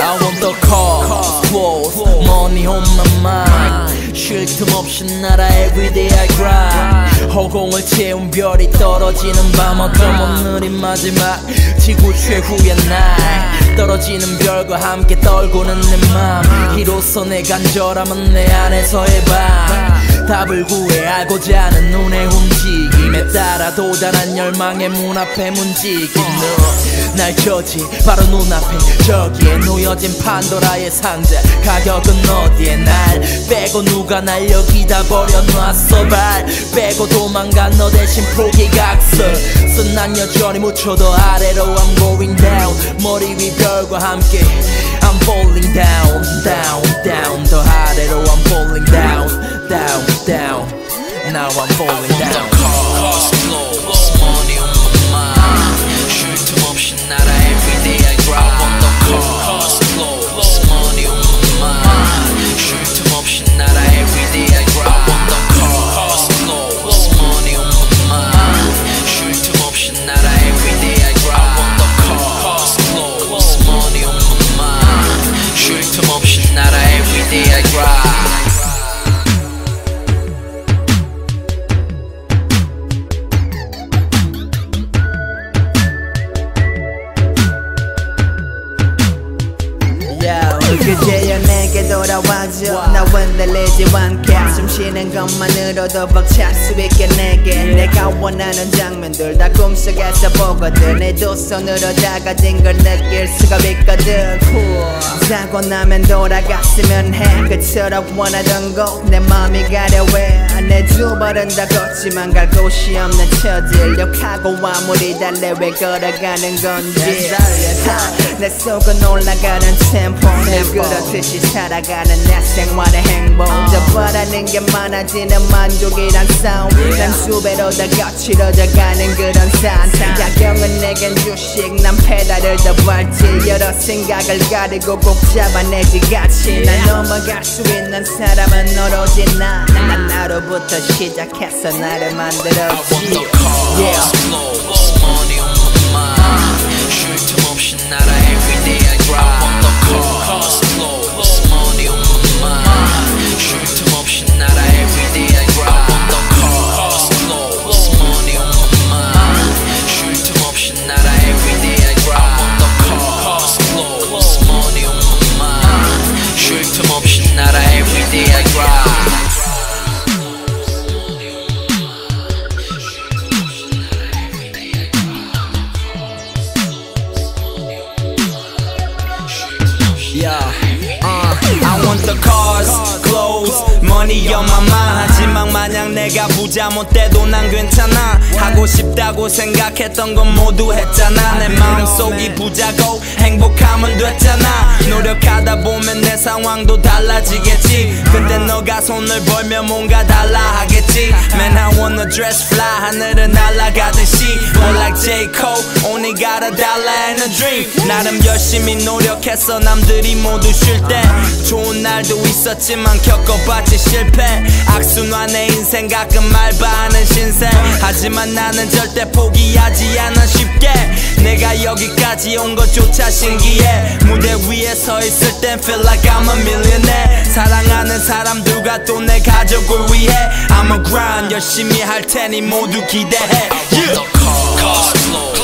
I want the car, clothes, money on my mind. 쉴 틈 없이 날아 everyday I grind. 허공을 채운 별이 떨어지는 밤 어떤 오늘이 마지막 지구 최후의 날. 떨어지는 별과 함께 떨고는 내맘 이로써 내 간절함은 내 안에서의 밤 답을 구해 알고자 하는 눈의 움직임에 따라 도달한 열망의 문 앞에 문지긴 너날 저지. 바로 눈앞에 저기에 놓여진 판도라의 상자. 가격은 어디에 날 빼고 누가 날 여기다 버려놨어? 발 빼고 도망간 너 대신 포기각서. 쓴난 여전히 묻혀도 아래로 I'm going down. 머리 위 별과 함께 I'm falling down down down. 더 아래로 I'm falling down down Now I'm falling down 돌아와줘 나 흔들리지 않게 숨 쉬는 것만으로도 벅찰 수 있게 내게. 내가 원하는 장면들 다 꿈속에서 보거든. 내 두 손으로 다가진 걸 느낄 수가 있거든. 자고 나면 돌아갔으면 해. 그처럼 원하던 곳내 맘이 가려해 내두 발은 다 걷지만 갈 곳이 없는 처질력하고 아무리 달래 왜 걸어가는 건지. 하, 내 속은 올라가는 템포 늘 그렇듯이 살아가는 내 생활의 행복. 더 바라는 게 많아지는 만족이란 싸움. 난 수배로 더 거칠어져 가는 그런 산 야경은 내겐 주식 난 페달을 더 밟지. 여러 생각을 가리고 꼭 잡아내지 같이 날 넘어갈 수 있는 사람은 오로지 나난 하루부터 시작해서 나를 만들었지. Cars, clothes, money the cars, clothes, money on my mind. 하지만 만약 내가 부자 못 돼도 난 괜찮아. 하고 싶다고 생각했던 건 모두 했잖아. 내 마음속이 부자고 행복하면 됐잖아. 노력하다 보면 내 상황도 달라지겠지. 그때 너가 손을 벌면 뭔가 달라 하겠지. Man, I wanna dress fly. 하늘을 날아가듯이. Or like J. Cole, only got a dollar and a dream. 나름 열심히 노력해서 남들이 모두 쉴때 날도 있었지만 겪어봤지 실패. 악순환 내 인생 가끔 말바하는 신세. 하지만 나는 절대 포기하지 않아. 쉽게 내가 여기까지 온 것조차 신기해. 무대 위에 서 있을 땐 feel like I'm a millionaire. 사랑하는 사람들과 또 내 가족을 위해. I'm a grind. 열심히 할 테니 모두 기대해. Yeah.